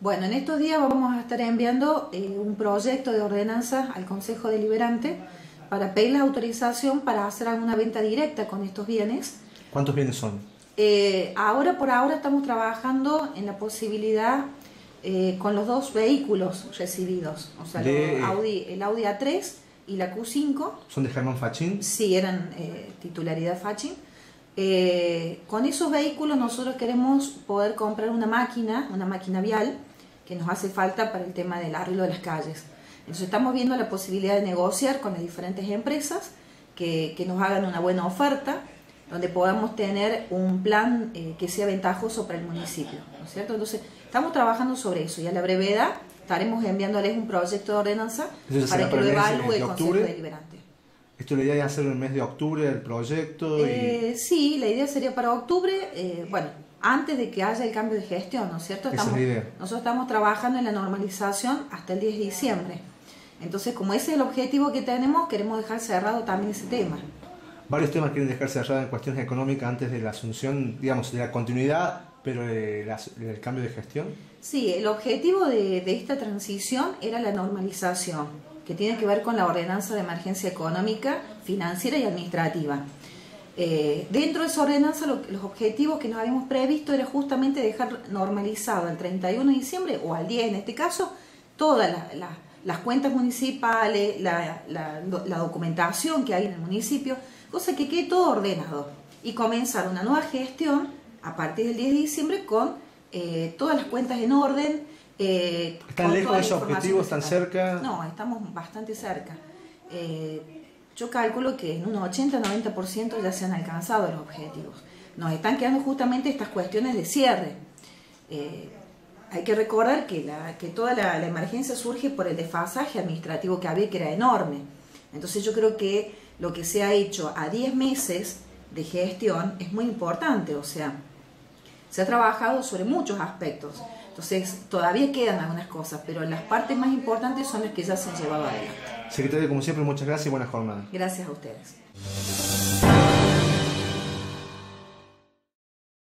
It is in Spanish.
Bueno, en estos días vamos a estar enviando eh, un proyecto de ordenanza al Consejo Deliberante para pedir la autorización para hacer alguna venta directa con estos bienes. ¿Cuántos bienes son? Eh, ahora por ahora estamos trabajando en la posibilidad eh, con los dos vehículos recibidos, o sea, De- el Audi, el Audi A3 y la Q5. ¿Son de Germán Fachín? Sí, eran eh, titularidad Fachin. Eh, con esos vehículos nosotros queremos poder comprar una máquina, una máquina vial, que nos hace falta para el tema del arreglo de las calles. Entonces estamos viendo la posibilidad de negociar con las diferentes empresas que, que nos hagan una buena oferta, donde podamos tener un plan eh, que sea ventajoso para el municipio, ¿no es cierto? Entonces estamos trabajando sobre eso y a la brevedad estaremos enviándoles un proyecto de ordenanza para que lo evalúe el Consejo. Deliberante. Esto la idea es hacerlo en el mes de octubre, el proyecto. y- Eh, sí, la idea sería para octubre, eh, bueno, antes de que haya el cambio de gestión, ¿no es cierto? Esa es la idea. Nosotros estamos trabajando en la normalización hasta el 10 de diciembre. Entonces, como ese es el objetivo que tenemos, queremos dejar cerrado también ese tema. Varios temas quieren dejar cerrados en cuestiones económicas antes de la asunción, digamos, de la continuidad, pero de la- del cambio de gestión. Sí, el objetivo de, de esta transición era la normalización, que tiene que ver con la ordenanza de emergencia económica, financiera y administrativa. Eh, dentro de esa ordenanza, lo- los objetivos que nos habíamos previsto era justamente dejar normalizado al 31 de diciembre, o al 10 en este caso, todas la- la- las cuentas municipales, la documentación que hay en el municipio, cosa que quede todo ordenado y comenzar una nueva gestión a partir del 10 de diciembre con eh, todas las cuentas en orden. Eh, ¿Están lejos de la ese información objetivo? que ¿Están cerca? No, estamos bastante cerca. Eh, yo calculo que en un 80-90% ya se han alcanzado los objetivos. Nos están quedando justamente estas cuestiones de cierre. Eh, hay que recordar que, la, que toda la, la emergencia surge por el desfasaje administrativo que había, que era enorme. Entonces yo creo que lo que se ha hecho a 10 meses de gestión es muy importante, o sea, se ha trabajado sobre muchos aspectos. Entonces todavía quedan algunas cosas, pero las partes más importantes son las que ya se han llevado adelante. Secretario, como siempre, muchas gracias y buena jornada. Gracias a ustedes.